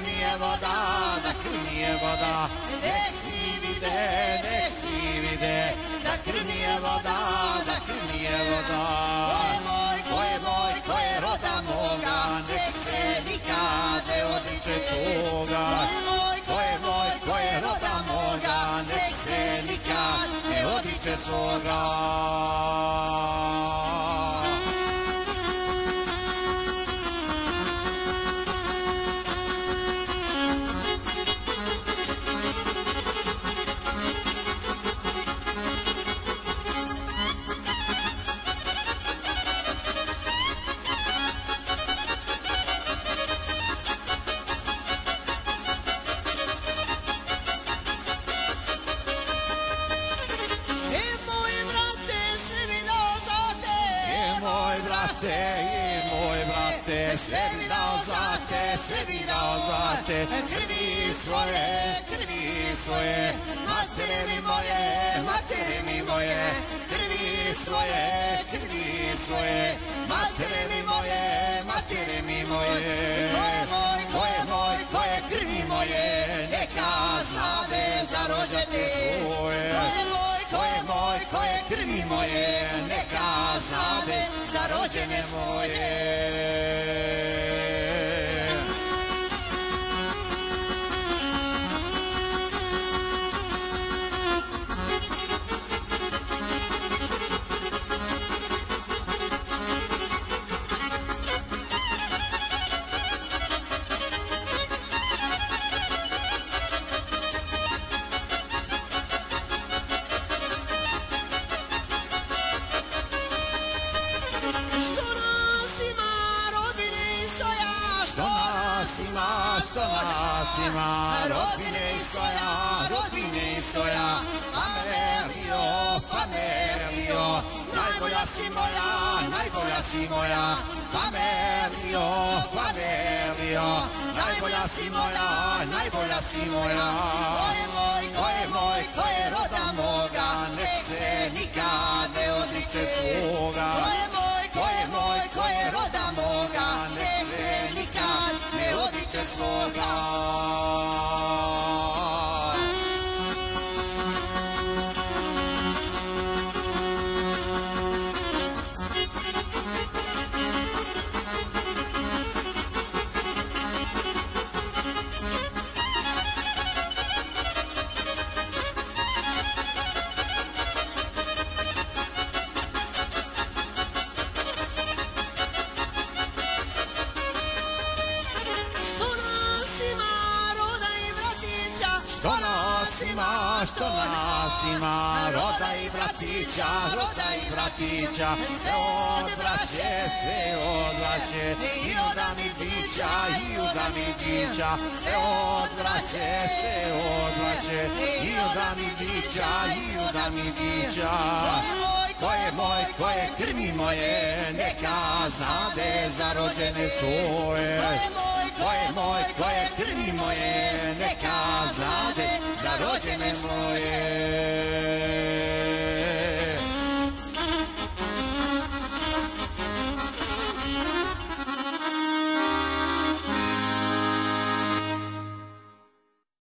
nije voda, nek svi vide, nek svi vide, da krv nije voda, da krv nije voda. Ko je moj, ko je moj, ko je roda moga, nek se nikad ne odriče tuga. Ko je moj, ko je moj, ko je roda moga, nek se nikad ne odriče svoga. Brate, sve mi dao za te, sve mi dao za te, krvi svoje, krvi svoje, matere mi moje, matere mi moje, krvi svoje, krvi svoje, matere mi moje, matere mi moje. Ko je moj, ko je moj, ko je krvi moje, neka znade za rođene svoje. Ko je moj, Ko je moj, ko je krvi moje, neka znade za rođene svoje. Što nas ima, što nas ima, rodbine i soja, rodbine i soja, Famerio, Famerio, najbolja si moja, najbolja si moja, Famerio, Famerio, najbolja si moja, najbolja si moja. Ko je moj, Ko je moj, ko je roda moga, nek se nikad odriče ima, što nas ima, roda i bratića, roda i bratića, sve od braće, sve i od Amidića, i od Amidića, sve od braće, sve od braće, i od Amidića, i od Amidića. Ko je moj, ko je krvi moje, neka znade za rođene svoje. Ko je moj, Ko je moj, ko je